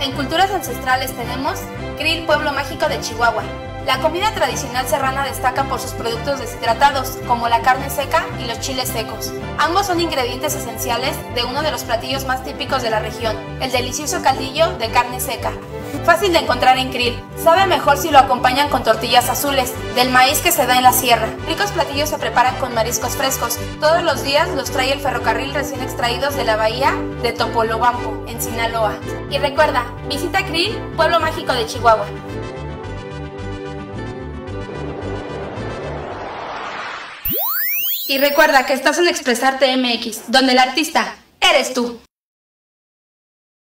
En culturas ancestrales tenemos Krill Pueblo Mágico de Chihuahua. La comida tradicional serrana destaca por sus productos deshidratados, como la carne seca y los chiles secos. Ambos son ingredientes esenciales de uno de los platillos más típicos de la región, el delicioso caldillo de carne seca. Fácil de encontrar en Krill. Sabe mejor si lo acompañan con tortillas azules, del maíz que se da en la sierra. Ricos platillos se preparan con mariscos frescos. Todos los días los trae el ferrocarril recién extraídos de la bahía de Topolobampo, en Sinaloa. Y recuerda, visita Krill, pueblo mágico de Chihuahua. Y recuerda que estás en Expresarte MX, donde el artista eres tú.